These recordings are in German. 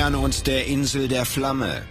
nähern uns der Insel der Flamme.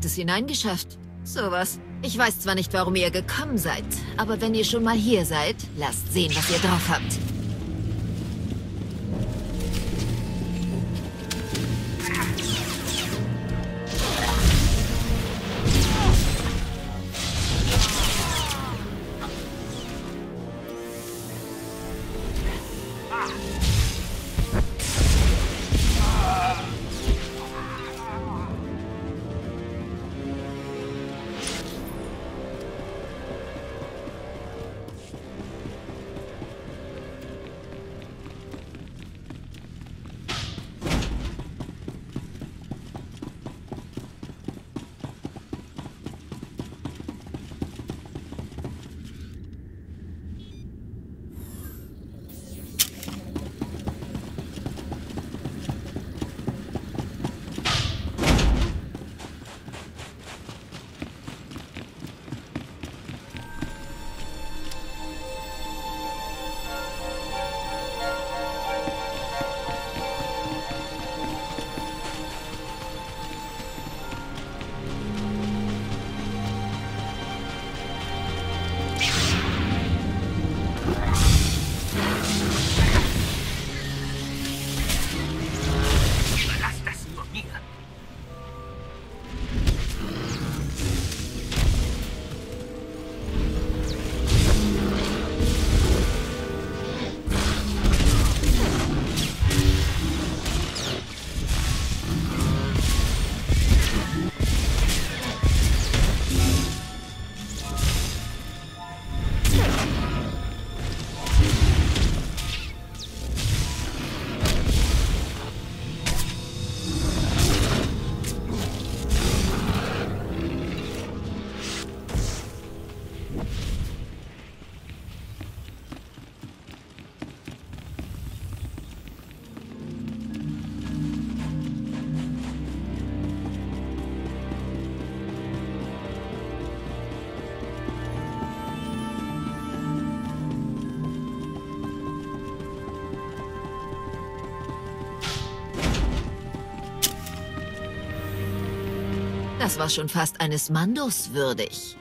Habt es hineingeschafft. Sowas. Ich weiß zwar nicht, warum ihr gekommen seid, aber wenn ihr schon mal hier seid, lasst sehen, was ihr drauf habt. Das war schon fast eines Mandos würdig.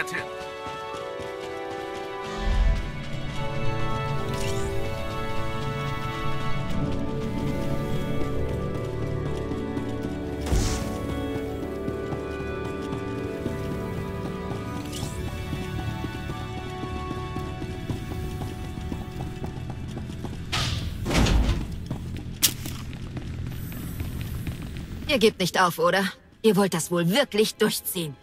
Natürlich. Ihr gebt nicht auf, oder? Ihr wollt das wohl wirklich durchziehen.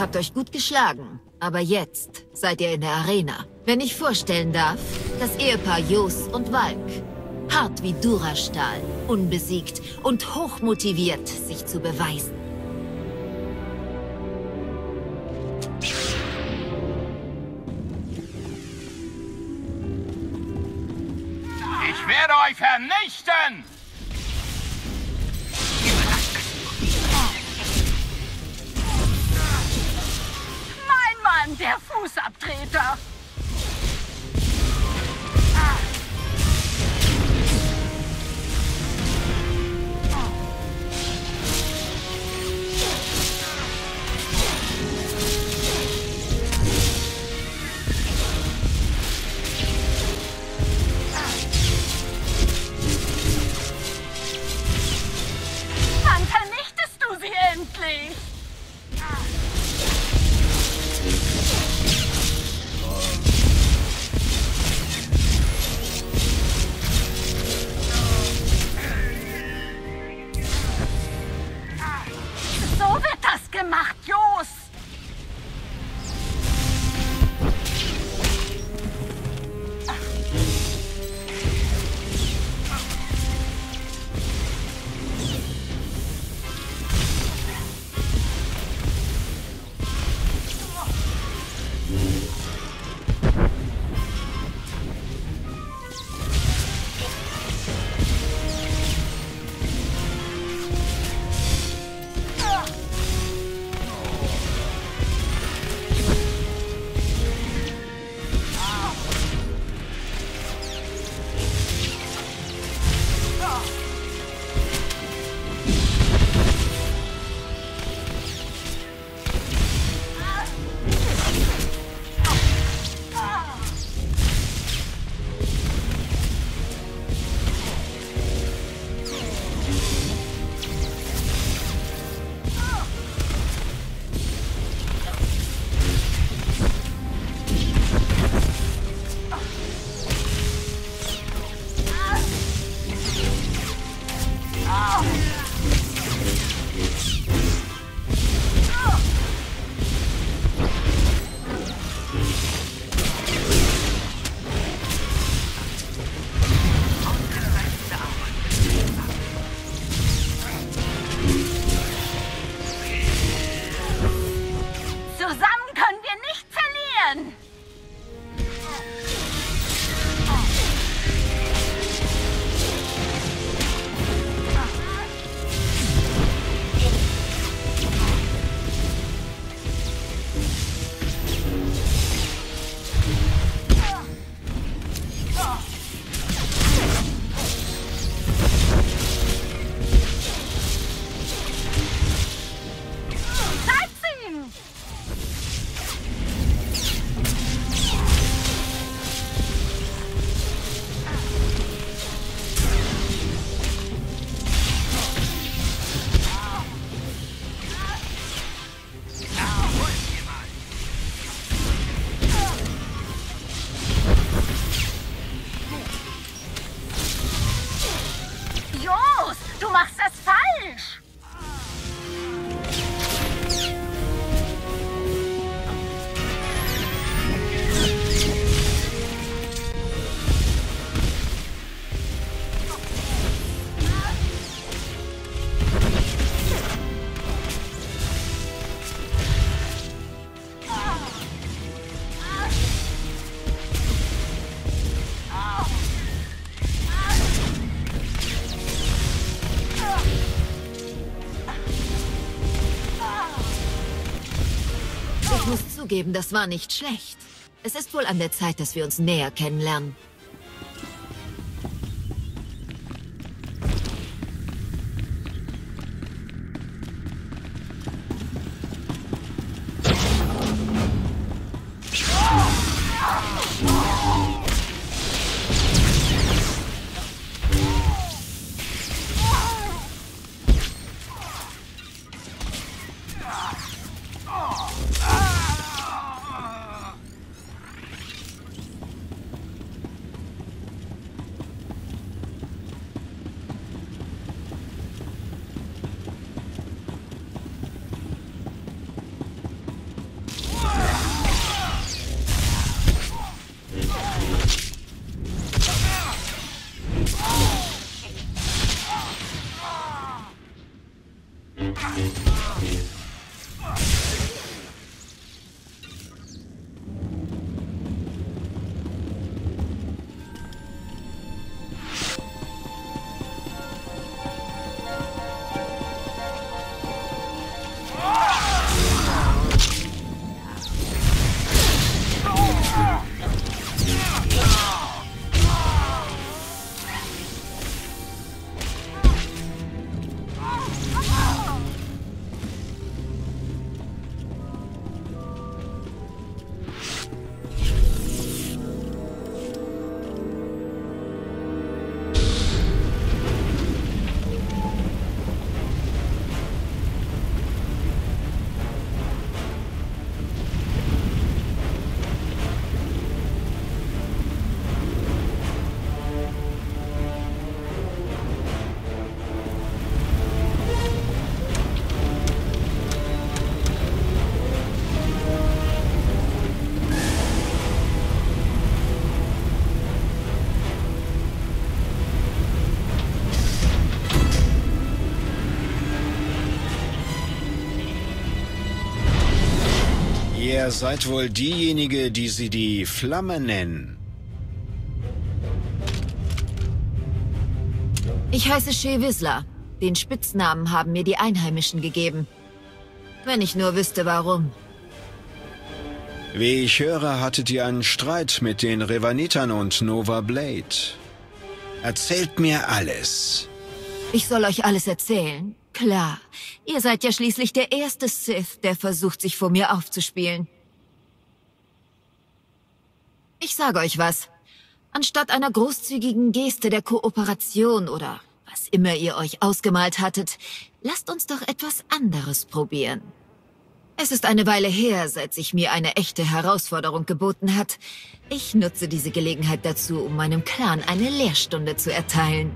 Ihr habt euch gut geschlagen, aber jetzt seid ihr in der Arena. Wenn ich vorstellen darf, das Ehepaar Jos und Walk. Hart wie Durastahl, unbesiegt und hochmotiviert, sich zu beweisen. Der Fußabtreter. Zugeben, das war nicht schlecht. Es ist wohl an der Zeit, dass wir uns näher kennenlernen. Ihr seid wohl diejenige, die sie die Flamme nennen. Ich heiße Shea Whistler. Den Spitznamen haben mir die Einheimischen gegeben. Wenn ich nur wüsste, warum. Wie ich höre, hattet ihr einen Streit mit den Revanitern und Nova Blade. Erzählt mir alles. Ich soll euch alles erzählen? Klar. Ihr seid ja schließlich der erste Sith, der versucht, sich vor mir aufzuspielen. Ich sage euch was. Anstatt einer großzügigen Geste der Kooperation oder was immer ihr euch ausgemalt hattet, lasst uns doch etwas anderes probieren. Es ist eine Weile her, seit sich mir eine echte Herausforderung geboten hat. Ich nutze diese Gelegenheit dazu, um meinem Clan eine Lehrstunde zu erteilen.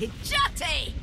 Hijate!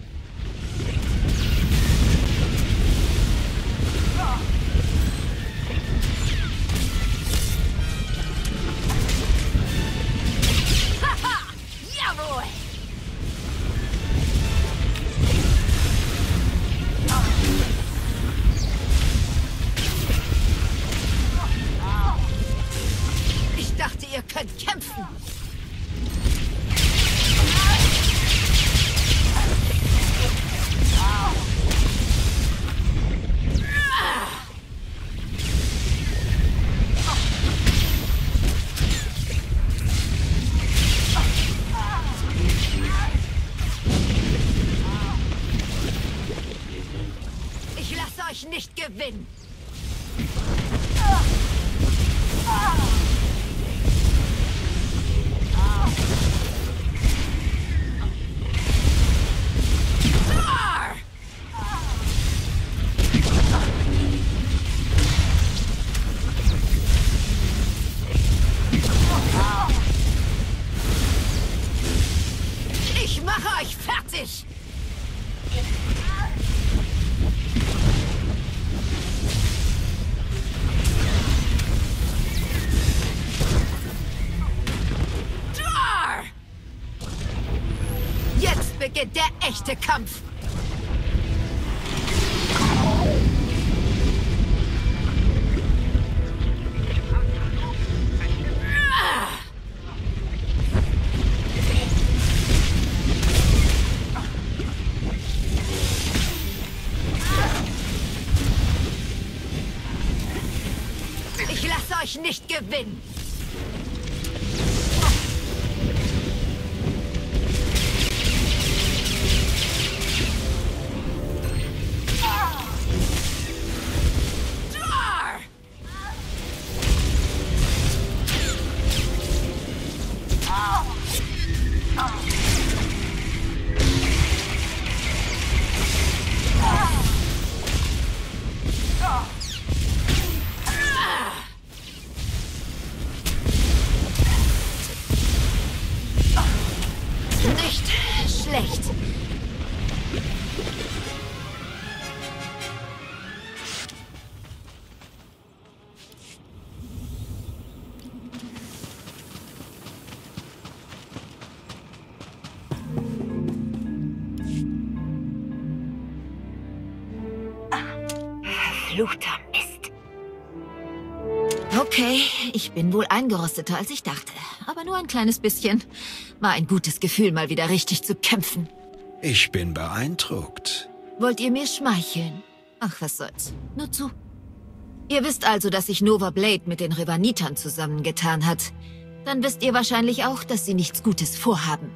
Der echte Kampf! Ich lasse euch nicht gewinnen! Verfluchter Mist. Okay, ich bin wohl eingerosteter, als ich dachte. Aber nur ein kleines bisschen. War ein gutes Gefühl, mal wieder richtig zu kämpfen. Ich bin beeindruckt. Wollt ihr mir schmeicheln? Ach, was soll's. Nur zu. Ihr wisst also, dass sich Nova Blade mit den Revanitern zusammengetan hat. Dann wisst ihr wahrscheinlich auch, dass sie nichts Gutes vorhaben.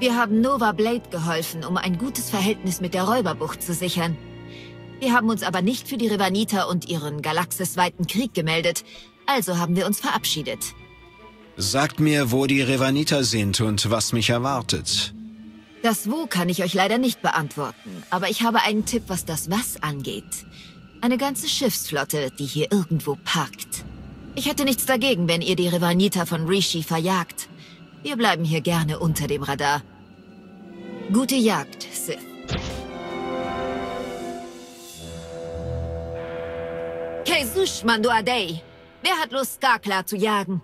Wir haben Nova Blade geholfen, um ein gutes Verhältnis mit der Räuberbucht zu sichern. Wir haben uns aber nicht für die Revaniter und ihren galaxisweiten Krieg gemeldet, also haben wir uns verabschiedet. Sagt mir, wo die Revaniter sind und was mich erwartet. Das Wo kann ich euch leider nicht beantworten, aber ich habe einen Tipp, was das Was angeht. Eine ganze Schiffsflotte, die hier irgendwo parkt. Ich hätte nichts dagegen, wenn ihr die Revaniter von Rishi verjagt. Wir bleiben hier gerne unter dem Radar. Gute Jagd, Sith. Jesus Mando Adei. Wer hat Lust, Skakla zu jagen?